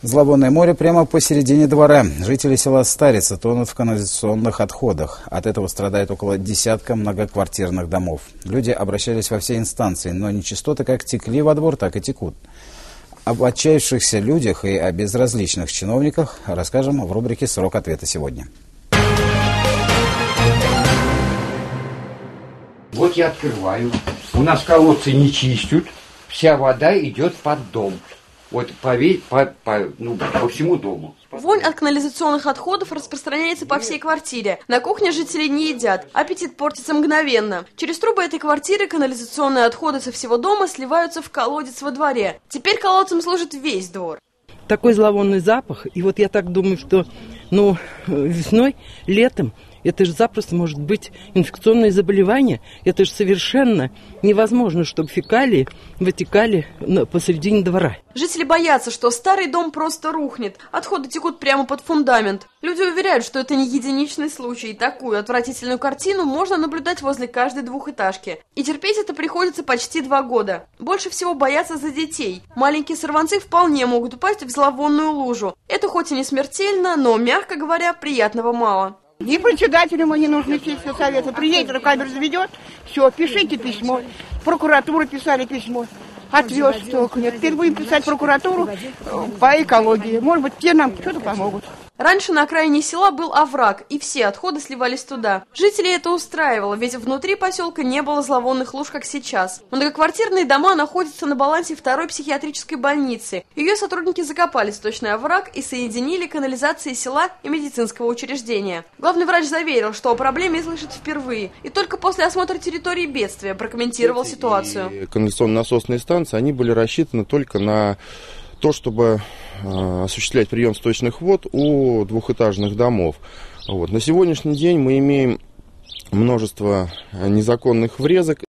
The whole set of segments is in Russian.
Зловонное море прямо посередине двора. Жители села Старица тонут в канализационных отходах. От этого страдает около десятка многоквартирных домов. Люди обращались во все инстанции, но нечистоты как текли во двор, так и текут. Об отчаявшихся людях и о безразличных чиновниках расскажем в рубрике «Срок ответа сегодня». Вот я открываю. У нас колодцы не чистят. Вся вода идет под дом. Вот по, по, по, ну, по всему дому. Вонь от канализационных отходов распространяется по всей квартире. На кухне жители не едят. Аппетит портится мгновенно. Через трубы этой квартиры канализационные отходы со всего дома сливаются в колодец во дворе. Теперь колодцем служит весь двор. Такой зловонный запах. И вот я так думаю, что ну, весной, летом это же запросто может быть инфекционное заболевание. Это же совершенно невозможно, чтобы фекалии вытекали посередине двора. Жители боятся, что старый дом просто рухнет. Отходы текут прямо под фундамент. Люди уверяют, что это не единичный случай. Такую отвратительную картину можно наблюдать возле каждой двухэтажки. И терпеть это приходится почти два года. Больше всего боятся за детей. Маленькие сорванцы вполне могут упасть в зловонную лужу. Это хоть и не смертельно, но, мягко говоря, приятного мало. И председателю мы не нужны сельского совета. Приедет, камеру заведет, все, пишите письмо. В прокуратуру писали письмо. Отвез только нет. Теперь будем писать прокуратуру по экологии. Может быть, те нам что-то помогут. Раньше на окраине села был овраг, и все отходы сливались туда. Жителей это устраивало, ведь внутри поселка не было зловонных луж, как сейчас. Многоквартирные дома находятся на балансе второй психиатрической больницы. Ее сотрудники закопали сточный овраг и соединили канализации села и медицинского учреждения. Главный врач заверил, что о проблеме слышит впервые, и только после осмотра территории бедствия прокомментировал ситуацию. Канализационно-насосные станции, они были рассчитаны только на то, чтобы осуществлять прием сточных вод у двухэтажных домов. Вот. На сегодняшний день мы имеем множество незаконных врезок.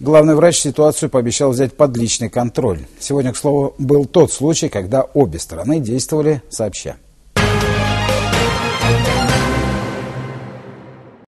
Главный врач ситуацию пообещал взять под личный контроль. Сегодня, к слову, был тот случай, когда обе стороны действовали сообща.